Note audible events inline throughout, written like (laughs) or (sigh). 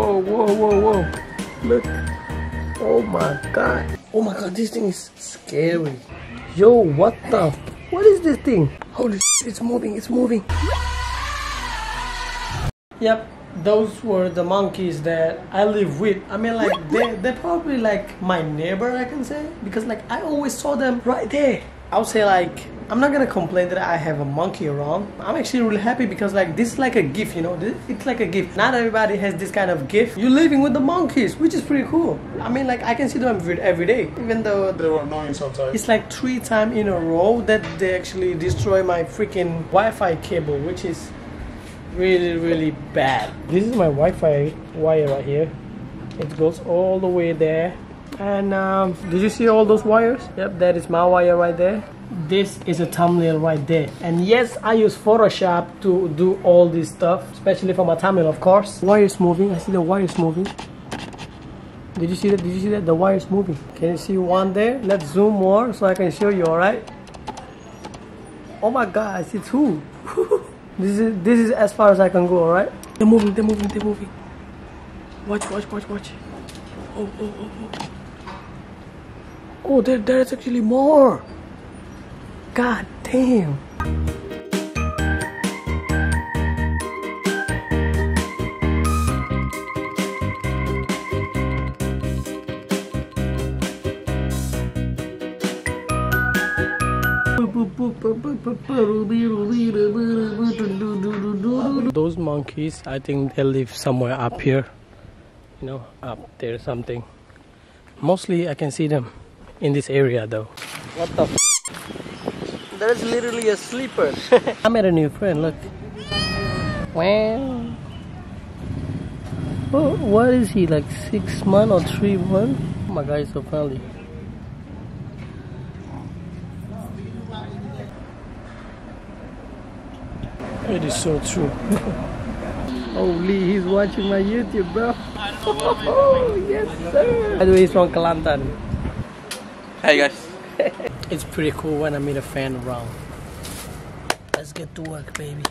Whoa, whoa, whoa, whoa. Look. Oh my god. Oh my god, this thing is scary. Yo, what the? What is this thing? Holy shit, it's moving, it's moving. Yep, those were the monkeys that I live with. I mean, like, they, they're probably like my neighbor, I can say. Because, like, I always saw them right there. I would say, like, I'm not gonna complain that I have a monkey around. I'm actually really happy because like this is like a gift, you know. It's like a gift. Not everybody has this kind of gift. You're living with the monkeys, which is pretty cool. I mean, like I can see them every day, even though they were annoying sometimes. It's like three times in a row that they actually destroy my freaking Wi-Fi cable, which is really really bad. This is my Wi-Fi wire right here. It goes all the way there. And um, did you see all those wires? Yep, that is my wire right there. This is a thumbnail right there. And yes I use Photoshop to do all this stuff especially for my thumbnail of course. Wire is moving. I see the wire is moving. Did you see that? Did you see that? The wire is moving. Can you see one there? Let's zoom more so I can show you all right? Oh my god I see two. (laughs) This is this is as far as I can go all right? They're moving they're moving they're moving. Watch watch watch watch. Oh oh oh oh oh there there's actually more God damn. Those monkeys, I think they live somewhere up here. You know, up there something. Mostly I can see them in this area though. What the there's literally a sleeper. (laughs) I met a new friend, look. Wow. Oh, what is he, like six months or three months? Oh my god, he's so friendly. It is so true. (laughs) Holy, he's watching my YouTube, bro. (laughs) Oh, yes, sir. By the way, he's from Kelantan. Hey, guys. (laughs) it's pretty cool when I meet a fan around. Let's get to work, baby.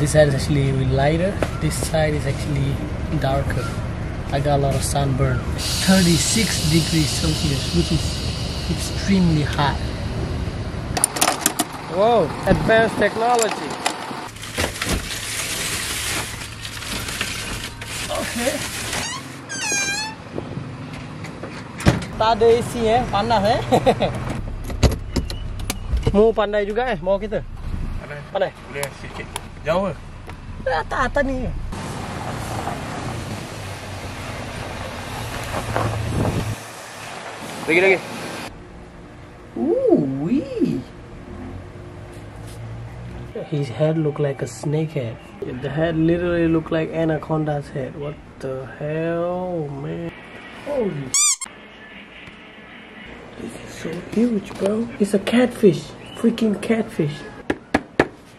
This side is actually lighter, this side is actually darker. I got a lot of sunburn. 36 degrees Celsius, which is extremely hot. Whoa, advanced technology. Tak ada AC eh, panas eh. (laughs) Mau pandai juga eh, mau kita? Pandai. Pandai? Boleh sikit. Jauh ke? Eh, atas atas ni. Lagi lagi. His head look like a snake head. The head literally look like anaconda's head. What the hell, man? Holy This is so huge, bro. It's a catfish. Freaking catfish.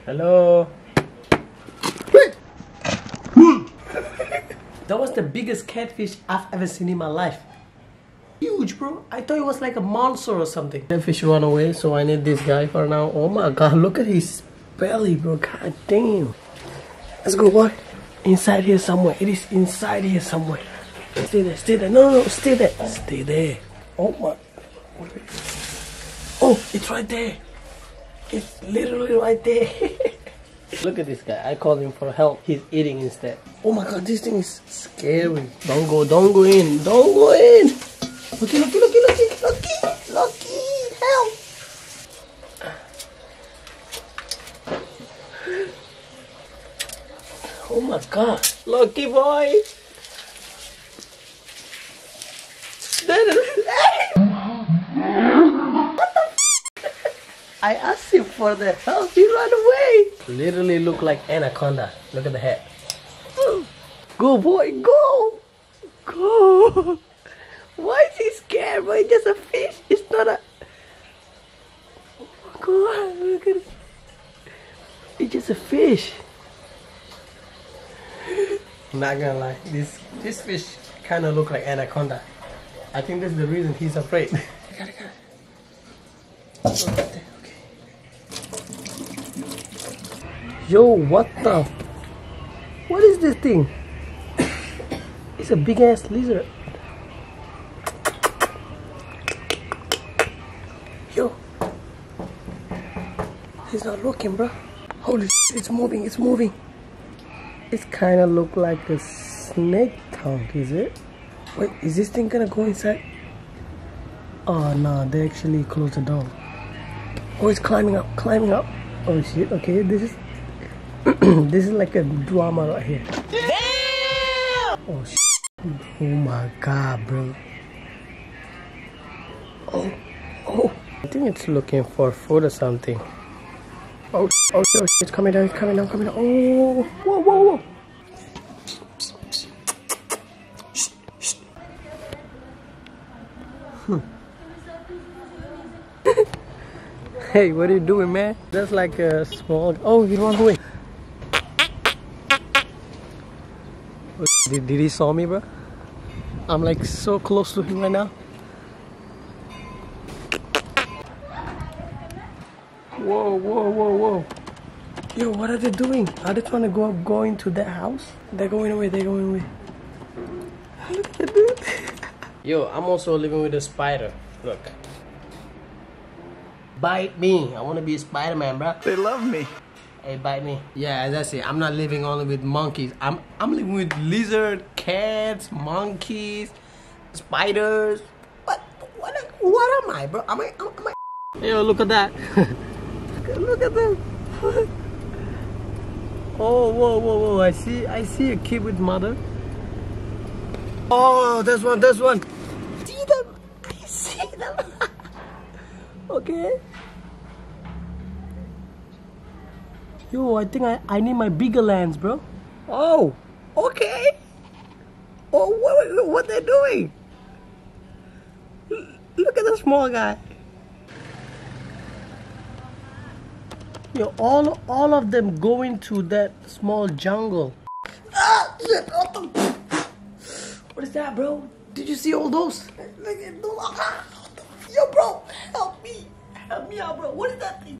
Hello? (laughs) that was the biggest catfish I've ever seen in my life. Huge, bro. I thought it was like a monster or something. The fish run away, so I need this guy for now. Oh my god, look at his belly, bro. God damn. Let's go, boy. Inside here somewhere. It is inside here somewhere. Stay there, stay there. No, no, no, stay there. Stay there. Oh my. Oh, it's right there. It's literally right there. (laughs) Look at this guy. I called him for help. He's eating instead. Oh my god, this thing is scary. Don't go, don't go in. Don't go in. Loki, Loki, Loki, Loki, Loki, Loki. Help. Oh my god. Lucky boy. (laughs) I asked him for the help, he ran away. Literally look like anaconda. Look at the head. Go boy, go! Go! Why is he scared? Boy, it's just a fish. It's not a... Go on, look at it. It's just a fish. Not gonna lie, this this fish kind of look like anaconda. I think that's the reason he's afraid. (laughs) (laughs) Okay. Yo, what the? What is this thing? (coughs) It's a big ass lizard. Yo, he's not looking, bro. Holy, it's moving. It's moving. It kind of look like a snake tongue, is it? Wait, is this thing gonna go inside? Oh no, they actually closed the door. Oh, it's climbing up, climbing up. Oh shit, okay, this is (clears throat) this is like a drama right here. Damn! Oh shit. Oh my god, bro. Oh, oh. I think it's looking for food or something. Oh, oh, oh, it's coming down, it's coming down, coming down. Oh, whoa, whoa, whoa. (laughs) Hey, what are you doing, man? That's like a small. Oh, he runs away. Did, did he saw me, bro? I'm like so close to him right now. Whoa, whoa, whoa, whoa. Yo, what are they doing? Are they trying to go up, go into that house? They're going away, they're going away. (laughs) Look at that (laughs) dude. Yo, I'm also living with a spider. Look. Bite me. I want to be a Spider-Man, bro. They love me. Hey, bite me. Yeah, that's it. I'm not living only with monkeys. I'm I'm living with lizard, cats, monkeys, spiders. What what what am I, bro? Am I am, am I? Yo, look at that. (laughs) look at that. oh, whoa, whoa, whoa! I see I see a kid with mother. Oh, this one, this one. See them? I see them. (laughs) okay. Yo, I think I, I need my bigger lens, bro. Oh, okay. Oh, what, what they doing? Look at the small guy. Yo, all all of them go into that small jungle. Ah, shit, what, what is that, bro? Did you see all those? Look at those. Yo, bro, help me. Help me out, bro. What is that thing?